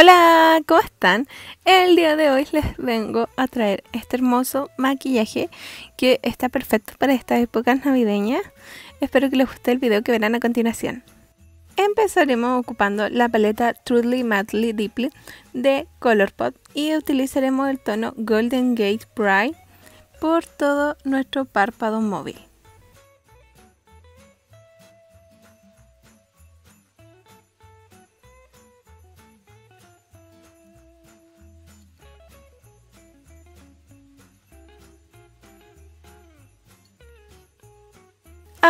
Hola, ¿cómo están? El día de hoy les vengo a traer este hermoso maquillaje que está perfecto para estas épocas navideñas. Espero que les guste el video que verán a continuación. Empezaremos ocupando la paleta Truly Madly Deeply de Colourpop y utilizaremos el tono Golden Gate Bright por todo nuestro párpado móvil.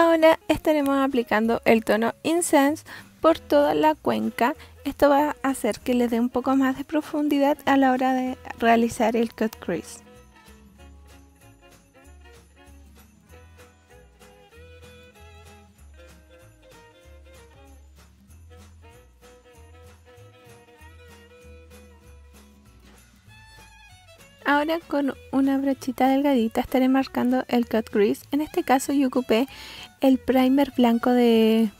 Ahora estaremos aplicando el tono Incense por toda la cuenca. Esto va a hacer que le dé un poco más de profundidad a la hora de realizar el cut crease. Ahora con una brochita delgadita estaré marcando el cut crease. En este caso yo ocupé el primer blanco de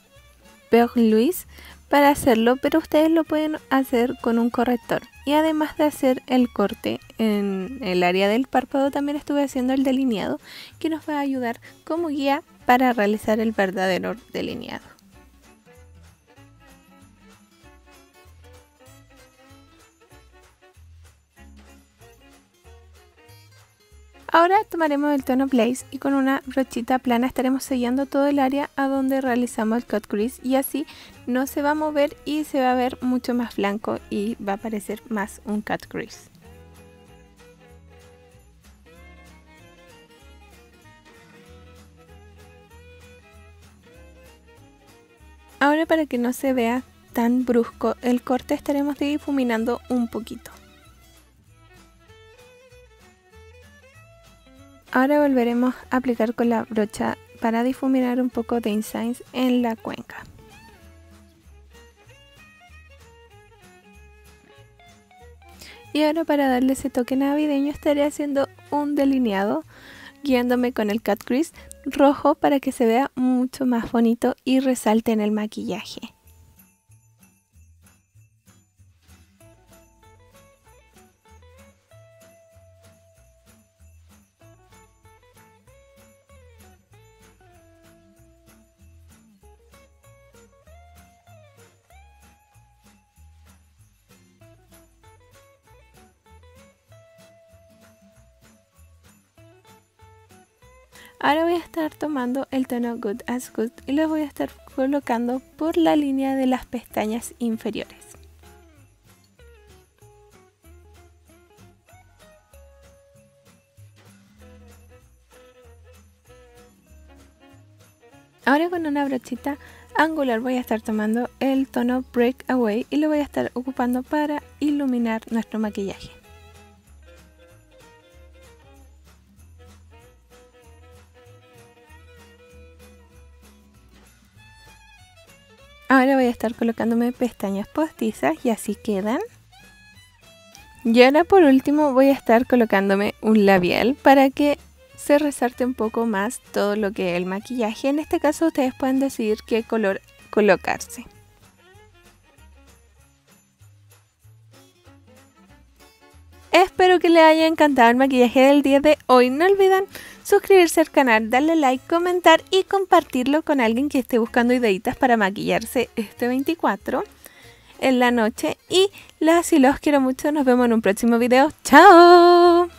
Beurre Louis para hacerlo, pero ustedes lo pueden hacer con un corrector. Y además de hacer el corte en el área del párpado, también estuve haciendo el delineado, que nos va a ayudar como guía para realizar el verdadero delineado. Ahora tomaremos el tono Blaze y con una brochita plana estaremos sellando todo el área a donde realizamos el cut crease y así no se va a mover y se va a ver mucho más blanco y va a parecer más un cut crease. Ahora para que no se vea tan brusco el corte estaremos difuminando un poquito. Ahora volveremos a aplicar con la brocha para difuminar un poco de Incense en la cuenca. Y ahora para darle ese toque navideño estaré haciendo un delineado guiándome con el cut crease rojo para que se vea mucho más bonito y resalte en el maquillaje. Ahora voy a estar tomando el tono Good as Good y lo voy a estar colocando por la línea de las pestañas inferiores. Ahora con una brochita angular voy a estar tomando el tono Breakaway y lo voy a estar ocupando para iluminar nuestro maquillaje. Ahora voy a estar colocándome pestañas postizas y así quedan. Y ahora por último voy a estar colocándome un labial para que se resalte un poco más todo lo que es el maquillaje. En este caso ustedes pueden decidir qué color colocarse. Espero que les haya encantado el maquillaje del día de hoy. No olviden suscribirse al canal, darle like, comentar y compartirlo con alguien que esté buscando ideitas para maquillarse este 24 en la noche. Y las y los quiero mucho. Nos vemos en un próximo video. ¡Chao!